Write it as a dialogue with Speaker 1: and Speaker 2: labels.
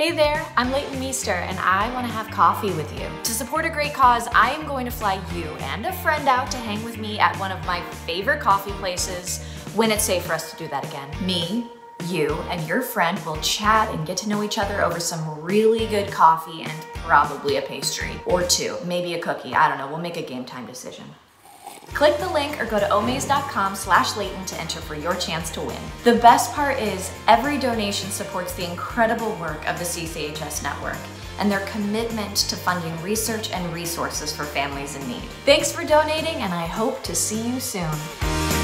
Speaker 1: Hey there, I'm Leighton Meester and I want to have coffee with you. To support a great cause, I am going to fly you and a friend out to hang with me at one of my favorite coffee places when it's safe for us to do that again. Me, you, and your friend will chat and get to know each other over some really good coffee and probably a pastry. Or two, maybe a cookie, I don't know, we'll make a game time decision. Click the link or go to omaze.com slash Leighton to enter for your chance to win. The best part is every donation supports the incredible work of the CCHS network and their commitment to funding research and resources for families in need. Thanks for donating and I hope to see you soon.